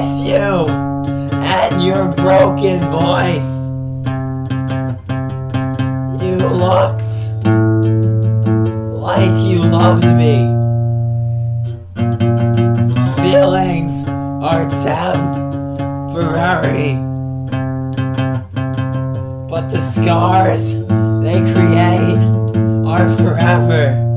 You and your broken voice. You looked like you loved me. Feelings are temporary, but the scars they create are forever.